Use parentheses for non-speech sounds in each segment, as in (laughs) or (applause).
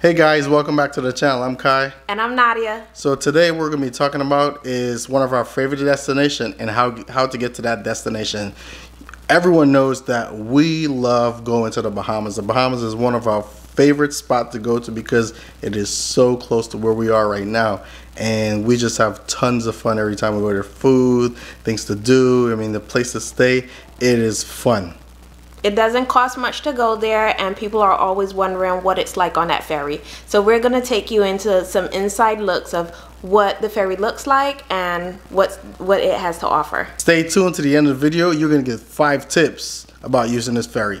Hey guys, welcome back to the channel. I'm Kai. And I'm Nadia. So today we're going to be talking about is one of our favorite destination and how how to get to that destination. Everyone knows that we love going to the Bahamas. The Bahamas is one of our favorite spot to go to because it is so close to where we are right now and we just have tons of fun every time we go there food things to do i mean the place to stay it is fun it doesn't cost much to go there and people are always wondering what it's like on that ferry. So we're going to take you into some inside looks of what the ferry looks like and what's what it has to offer. Stay tuned to the end of the video. You're going to get five tips about using this ferry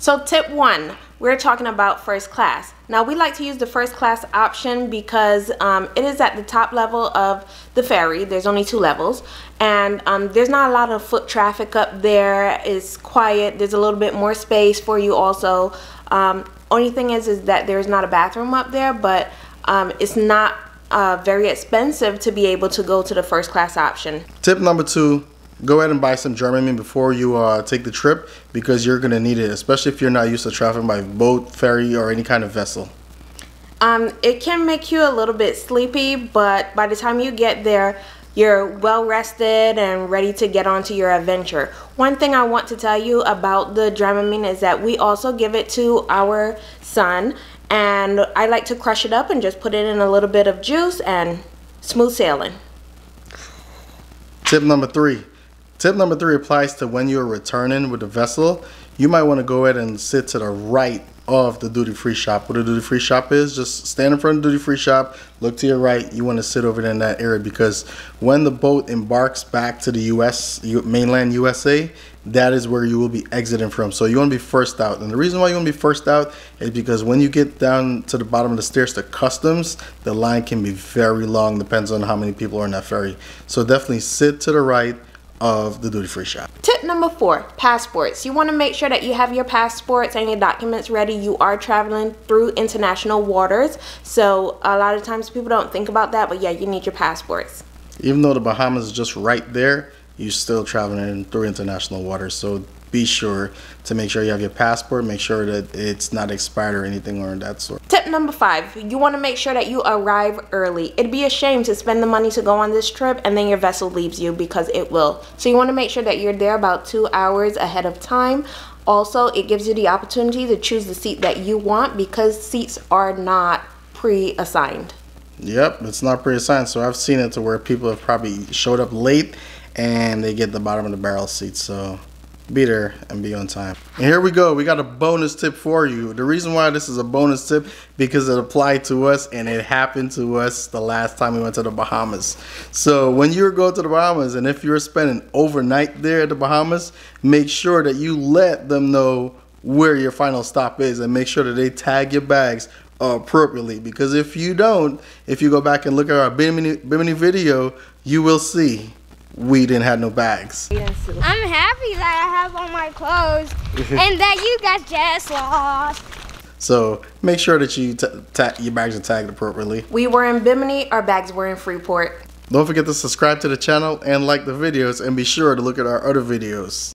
So tip one, we're talking about first class. Now we like to use the first class option because um, it is at the top level of the ferry. There's only two levels and um, there's not a lot of foot traffic up there. It's quiet. There's a little bit more space for you also. Um, only thing is, is that there's not a bathroom up there, but um, it's not uh, very expensive to be able to go to the first class option. Tip number two, go ahead and buy some Dramamine before you uh, take the trip because you're going to need it, especially if you're not used to traveling by boat, ferry, or any kind of vessel. Um, it can make you a little bit sleepy, but by the time you get there, you're well rested and ready to get on to your adventure. One thing I want to tell you about the Dramamine is that we also give it to our son and I like to crush it up and just put it in a little bit of juice and smooth sailing. Tip number three. Tip number three applies to when you're returning with the vessel. You might want to go ahead and sit to the right of the duty free shop. What a duty free shop is, just stand in front of the duty free shop, look to your right. You want to sit over there in that area because when the boat embarks back to the US, mainland USA, that is where you will be exiting from. So you want to be first out. And the reason why you want to be first out is because when you get down to the bottom of the stairs to customs, the line can be very long, depends on how many people are in that ferry. So definitely sit to the right of the duty free shop. Tip number four, passports. You want to make sure that you have your passports and your documents ready. You are traveling through international waters. So a lot of times people don't think about that, but yeah, you need your passports. Even though the Bahamas is just right there, you're still traveling through international waters. So be sure to make sure you have your passport, make sure that it's not expired or anything or that sort. Tip number five, you want to make sure that you arrive early. It'd be a shame to spend the money to go on this trip and then your vessel leaves you because it will. So you want to make sure that you're there about two hours ahead of time. Also, it gives you the opportunity to choose the seat that you want because seats are not pre-assigned. Yep, it's not pre-assigned. So I've seen it to where people have probably showed up late and they get the bottom of the barrel seat. So be there and be on time. And here we go. We got a bonus tip for you. The reason why this is a bonus tip because it applied to us and it happened to us the last time we went to the Bahamas. So when you go to the Bahamas and if you're spending overnight there at the Bahamas, make sure that you let them know where your final stop is and make sure that they tag your bags appropriately because if you don't, if you go back and look at our Bimini, Bimini video, you will see we didn't have no bags. I'm happy that I have all my clothes (laughs) and that you got just lost. So make sure that you your bags are tagged appropriately. We were in Bimini, our bags were in Freeport. Don't forget to subscribe to the channel and like the videos and be sure to look at our other videos.